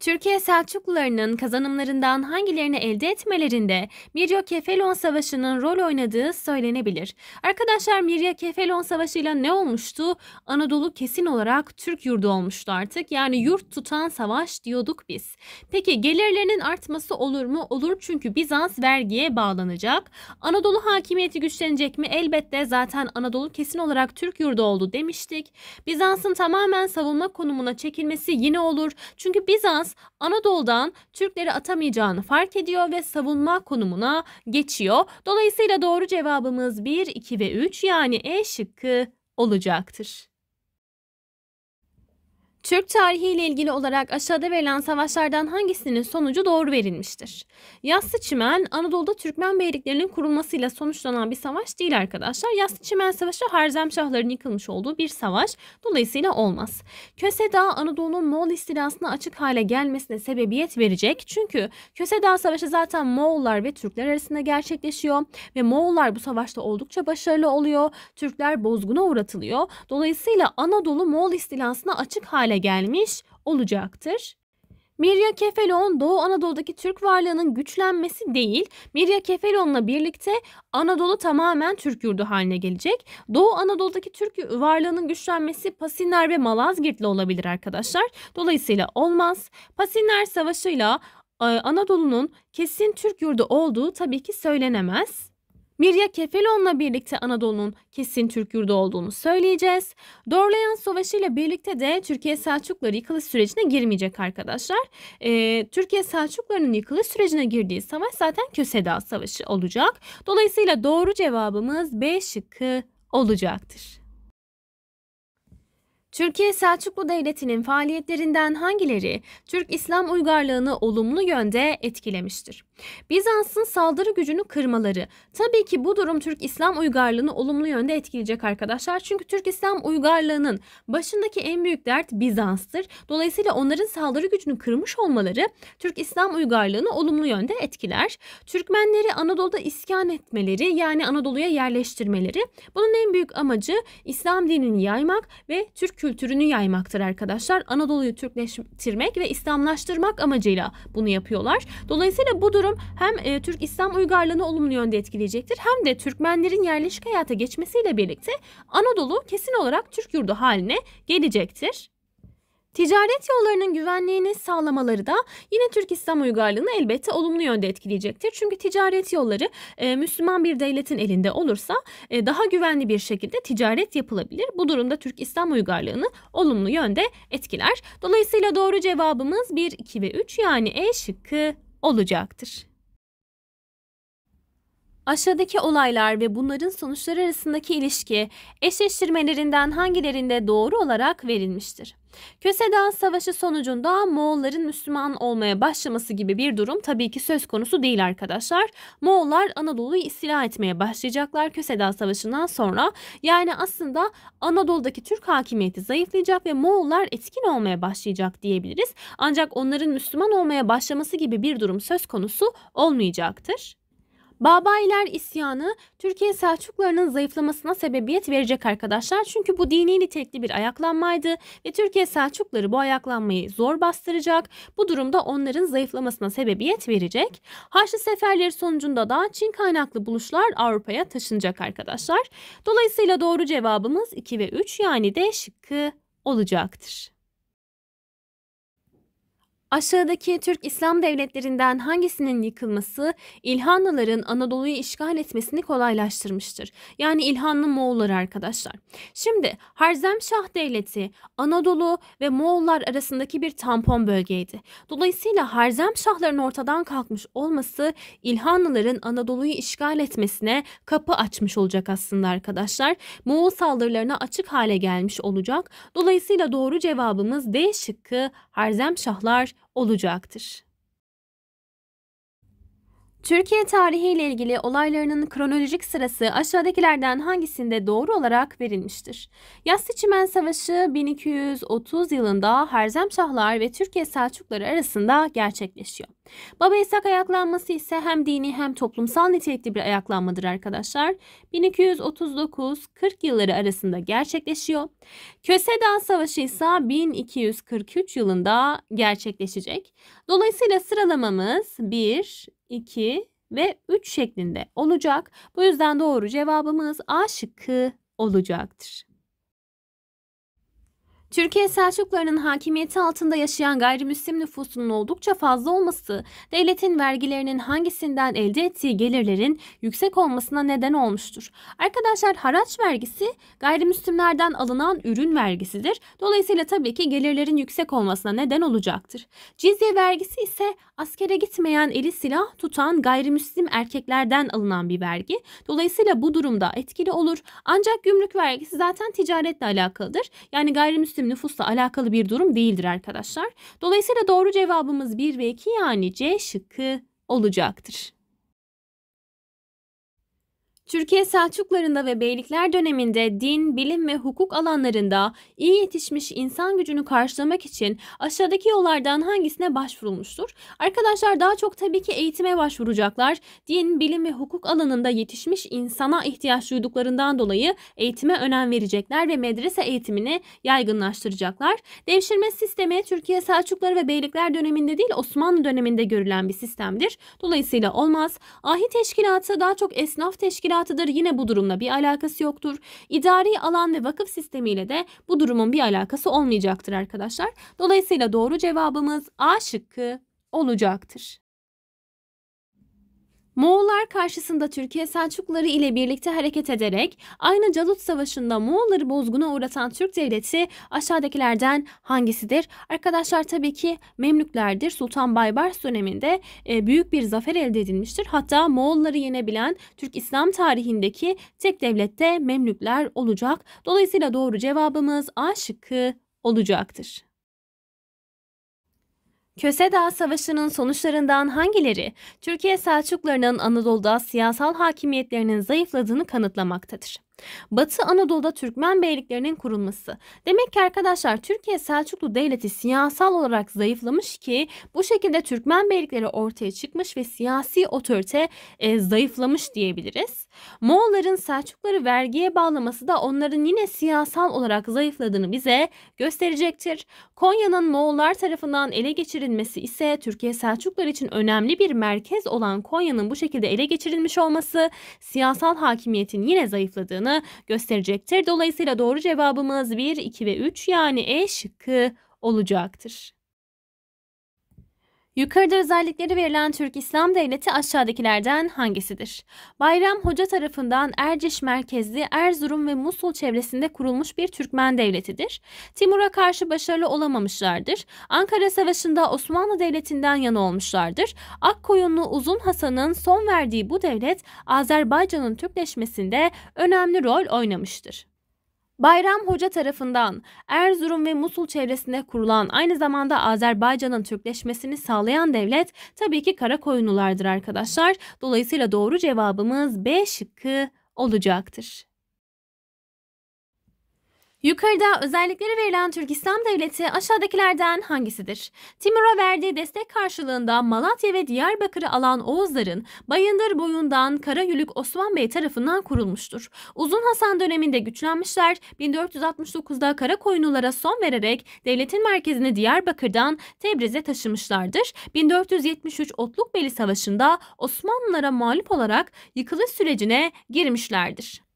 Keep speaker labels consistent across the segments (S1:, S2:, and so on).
S1: Türkiye Selçuklularının kazanımlarından hangilerini elde etmelerinde Mirya-Kefelon Savaşı'nın rol oynadığı söylenebilir. Arkadaşlar Mirya-Kefelon Savaşı ile ne olmuştu? Anadolu kesin olarak Türk yurdu olmuştu artık. Yani yurt tutan savaş diyorduk biz. Peki gelirlerinin artması olur mu? Olur çünkü Bizans vergiye bağlanacak. Anadolu hakimiyeti güçlenecek mi? Elbette zaten Anadolu kesin olarak Türk yurdu oldu demiştik. Bizans'ın tamamen savunma konumuna çekilmesi yine olur. Çünkü Bizans Bizans Anadolu'dan Türkleri atamayacağını fark ediyor ve savunma konumuna geçiyor. Dolayısıyla doğru cevabımız 1, 2 ve 3 yani E şıkkı olacaktır. Türk tarihi ile ilgili olarak aşağıda verilen savaşlardan hangisinin sonucu doğru verilmiştir? Yassı Çimen, Anadolu'da Türkmen beyliklerinin kurulmasıyla sonuçlanan bir savaş değil arkadaşlar. Yassı Çimen Savaşı Harzemşahların yıkılmış olduğu bir savaş. Dolayısıyla olmaz. Köse Dağı Anadolu'nun Moğol istilasına açık hale gelmesine sebebiyet verecek. Çünkü Köse Dağı Savaşı zaten Moğollar ve Türkler arasında gerçekleşiyor. Ve Moğollar bu savaşta oldukça başarılı oluyor. Türkler bozguna uğratılıyor. Dolayısıyla Anadolu Moğol istilasına açık hale gelmiş olacaktır. Mirya Kefelon Doğu Anadolu'daki Türk varlığının güçlenmesi değil, Mirya Kefelon'la birlikte Anadolu tamamen Türk yurdu haline gelecek. Doğu Anadolu'daki Türk varlığının güçlenmesi Pasinler ve Malazgirt'le olabilir arkadaşlar. Dolayısıyla olmaz. Pasinler Savaşı'yla e, Anadolu'nun kesin Türk yurdu olduğu tabii ki söylenemez. Mirya Kefelon'la birlikte Anadolu'nun kesin Türk yurdu olduğunu söyleyeceğiz. Dorlayan Savaşı ile birlikte de Türkiye Selçukları yıkılış sürecine girmeyecek arkadaşlar. Ee, Türkiye Selçuklarının yıkılış sürecine girdiği savaş zaten Köseda Savaşı olacak. Dolayısıyla doğru cevabımız B şıkkı olacaktır. Türkiye Selçuklu Devleti'nin faaliyetlerinden hangileri Türk İslam uygarlığını olumlu yönde etkilemiştir? Bizans'ın saldırı gücünü kırmaları. Tabii ki bu durum Türk İslam uygarlığını olumlu yönde etkileyecek arkadaşlar. Çünkü Türk İslam uygarlığının başındaki en büyük dert Bizans'tır. Dolayısıyla onların saldırı gücünü kırmış olmaları Türk İslam uygarlığını olumlu yönde etkiler. Türkmenleri Anadolu'da iskan etmeleri yani Anadolu'ya yerleştirmeleri. Bunun en büyük amacı İslam dinini yaymak ve Türk kültürünü yaymaktır arkadaşlar. Anadolu'yu Türkleştirmek ve İslamlaştırmak amacıyla bunu yapıyorlar. Dolayısıyla bu durum hem e, Türk İslam uygarlığını olumlu yönde etkileyecektir hem de Türkmenlerin yerleşik hayata geçmesiyle birlikte Anadolu kesin olarak Türk yurdu haline gelecektir. Ticaret yollarının güvenliğini sağlamaları da yine Türk İslam uygarlığını elbette olumlu yönde etkileyecektir. Çünkü ticaret yolları e, Müslüman bir devletin elinde olursa e, daha güvenli bir şekilde ticaret yapılabilir. Bu durumda Türk İslam uygarlığını olumlu yönde etkiler. Dolayısıyla doğru cevabımız 1, 2 ve 3 yani E şıkkı olacaktır. Aşağıdaki olaylar ve bunların sonuçları arasındaki ilişki eşleştirmelerinden hangilerinde doğru olarak verilmiştir? Köse Dağı Savaşı sonucunda Moğolların Müslüman olmaya başlaması gibi bir durum tabii ki söz konusu değil arkadaşlar. Moğollar Anadolu'yu istila etmeye başlayacaklar Köse Dağı Savaşı'ndan sonra. Yani aslında Anadolu'daki Türk hakimiyeti zayıflayacak ve Moğollar etkin olmaya başlayacak diyebiliriz. Ancak onların Müslüman olmaya başlaması gibi bir durum söz konusu olmayacaktır. Babayiler isyanı Türkiye Selçuklularının zayıflamasına sebebiyet verecek arkadaşlar. Çünkü bu dini nitelikli bir ayaklanmaydı ve Türkiye Selçukluları bu ayaklanmayı zor bastıracak. Bu durumda onların zayıflamasına sebebiyet verecek. Haçlı seferleri sonucunda da Çin kaynaklı buluşlar Avrupa'ya taşınacak arkadaşlar. Dolayısıyla doğru cevabımız 2 ve 3 yani D şıkkı olacaktır. Aşağıdaki Türk İslam devletlerinden hangisinin yıkılması İlhanlıların Anadolu'yu işgal etmesini kolaylaştırmıştır? Yani İlhanlı Moğollar arkadaşlar. Şimdi Harzemşah Devleti Anadolu ve Moğollar arasındaki bir tampon bölgeydi. Dolayısıyla Harzemşahların ortadan kalkmış olması İlhanlıların Anadolu'yu işgal etmesine kapı açmış olacak aslında arkadaşlar. Moğol saldırılarına açık hale gelmiş olacak. Dolayısıyla doğru cevabımız D şıkkı Harzemşahlar olacaktır. Türkiye tarihi ile ilgili olaylarının kronolojik sırası aşağıdakilerden hangisinde doğru olarak verilmiştir? Yassı Çimen Savaşı 1230 yılında Harzemşahlar ve Türkiye Selçukları arasında gerçekleşiyor. Baba İshak ayaklanması ise hem dini hem toplumsal nitelikli bir ayaklanmadır arkadaşlar. 1239-40 yılları arasında gerçekleşiyor. Köse Dağ Savaşı ise 1243 yılında gerçekleşecek. Dolayısıyla sıralamamız 1, 2 ve 3 şeklinde olacak. Bu yüzden doğru cevabımız A şıkkı olacaktır. Türkiye Selçuklularının hakimiyeti altında yaşayan gayrimüslim nüfusunun oldukça fazla olması, devletin vergilerinin hangisinden elde ettiği gelirlerin yüksek olmasına neden olmuştur. Arkadaşlar haraç vergisi gayrimüslimlerden alınan ürün vergisidir. Dolayısıyla tabii ki gelirlerin yüksek olmasına neden olacaktır. Cizye vergisi ise askere gitmeyen eli silah tutan gayrimüslim erkeklerden alınan bir vergi. Dolayısıyla bu durumda etkili olur. Ancak gümrük vergisi zaten ticaretle alakalıdır. Yani gayrimüslim nüfusla alakalı bir durum değildir arkadaşlar. Dolayısıyla doğru cevabımız 1 ve 2 yani C şıkkı olacaktır. Türkiye Selçuklarında ve Beylikler döneminde din, bilim ve hukuk alanlarında iyi yetişmiş insan gücünü karşılamak için aşağıdaki yollardan hangisine başvurulmuştur? Arkadaşlar daha çok tabii ki eğitime başvuracaklar. Din, bilim ve hukuk alanında yetişmiş insana ihtiyaç duyduklarından dolayı eğitime önem verecekler ve medrese eğitimini yaygınlaştıracaklar. Devşirme sistemi Türkiye Selçukları ve Beylikler döneminde değil Osmanlı döneminde görülen bir sistemdir. Dolayısıyla olmaz. Ahi teşkilatı daha çok esnaf teşkilatı teşkilatıdır. Yine bu durumla bir alakası yoktur. İdari alan ve vakıf sistemiyle de bu durumun bir alakası olmayacaktır arkadaşlar. Dolayısıyla doğru cevabımız A şıkkı olacaktır. Moğollar karşısında Türkiye Selçukluları ile birlikte hareket ederek aynı Calut Savaşı'nda Moğolları bozguna uğratan Türk devleti aşağıdakilerden hangisidir? Arkadaşlar tabii ki Memlüklerdir. Sultan Baybars döneminde e, büyük bir zafer elde edilmiştir. Hatta Moğolları yenebilen Türk İslam tarihindeki tek devlet de Memlükler olacak. Dolayısıyla doğru cevabımız A şıkkı olacaktır. Köse Dağı Savaşı'nın sonuçlarından hangileri Türkiye Selçuklularının Anadolu'da siyasal hakimiyetlerinin zayıfladığını kanıtlamaktadır? Batı Anadolu'da Türkmen beyliklerinin kurulması. Demek ki arkadaşlar Türkiye Selçuklu Devleti siyasal olarak zayıflamış ki bu şekilde Türkmen beylikleri ortaya çıkmış ve siyasi otorite e, zayıflamış diyebiliriz. Moğolların Selçukları vergiye bağlaması da onların yine siyasal olarak zayıfladığını bize gösterecektir. Konya'nın Moğollar tarafından ele geçirilmesi ise Türkiye Selçuklular için önemli bir merkez olan Konya'nın bu şekilde ele geçirilmiş olması siyasal hakimiyetin yine zayıfladığını olacağını gösterecektir. Dolayısıyla doğru cevabımız 1, 2 ve 3 yani E şıkkı olacaktır. Yukarıda özellikleri verilen Türk İslam Devleti aşağıdakilerden hangisidir? Bayram Hoca tarafından Erciş merkezli Erzurum ve Musul çevresinde kurulmuş bir Türkmen devletidir. Timur'a karşı başarılı olamamışlardır. Ankara Savaşı'nda Osmanlı Devleti'nden yana olmuşlardır. Akkoyunlu Uzun Hasan'ın son verdiği bu devlet Azerbaycan'ın Türkleşmesinde önemli rol oynamıştır. Bayram Hoca tarafından Erzurum ve Musul çevresinde kurulan aynı zamanda Azerbaycan'ın Türkleşmesini sağlayan devlet tabii ki Karakoyunlulardır arkadaşlar. Dolayısıyla doğru cevabımız B şıkkı olacaktır. Yukarıda özellikleri verilen Türk İslam Devleti aşağıdakilerden hangisidir? Timur'a verdiği destek karşılığında Malatya ve Diyarbakır'ı alan Oğuzların Bayındır boyundan Karayülük Osman Bey tarafından kurulmuştur. Uzun Hasan döneminde güçlenmişler, 1469'da Karakoyunlulara son vererek devletin merkezini Diyarbakır'dan Tebriz'e taşımışlardır. 1473 Otlukbeli Savaşı'nda Osmanlılara mağlup olarak yıkılış sürecine girmişlerdir.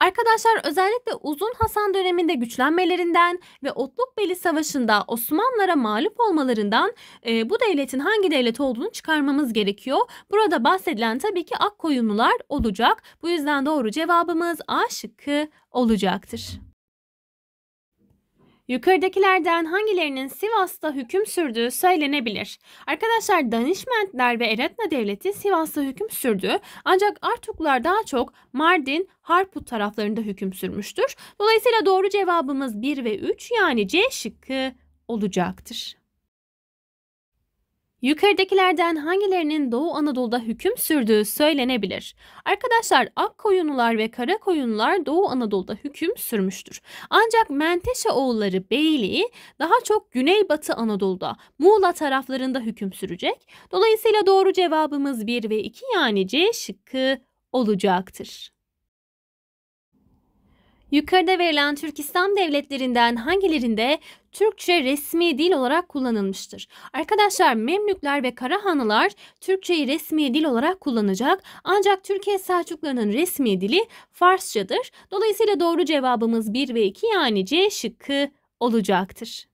S1: Arkadaşlar özellikle Uzun Hasan döneminde güçlenmelerinden ve Otlukbeli Savaşı'nda Osmanlılara mağlup olmalarından e, bu devletin hangi devlet olduğunu çıkarmamız gerekiyor. Burada bahsedilen tabii ki Akkoyunlular olacak. Bu yüzden doğru cevabımız A şıkkı olacaktır. Yukarıdakilerden hangilerinin Sivas'ta hüküm sürdüğü söylenebilir. Arkadaşlar Danişmentler ve Eretna Devleti Sivas'ta hüküm sürdü. Ancak Artuklar daha çok Mardin, Harput taraflarında hüküm sürmüştür. Dolayısıyla doğru cevabımız 1 ve 3 yani C şıkkı olacaktır. Yukarıdakilerden hangilerinin Doğu Anadolu'da hüküm sürdüğü söylenebilir. Arkadaşlar Akkoyunlular ve Karakoyunlular Doğu Anadolu'da hüküm sürmüştür. Ancak Menteşe oğulları Beyliği daha çok Güneybatı Anadolu'da, Muğla taraflarında hüküm sürecek. Dolayısıyla doğru cevabımız 1 ve 2 yani C şıkkı olacaktır. Yukarıda verilen Türk İslam devletlerinden hangilerinde Türkçe resmi dil olarak kullanılmıştır? Arkadaşlar Memlükler ve Karahanlılar Türkçeyi resmi dil olarak kullanacak ancak Türkiye Selçuklularının resmi dili Farsçadır. Dolayısıyla doğru cevabımız 1 ve 2 yani C şıkkı olacaktır.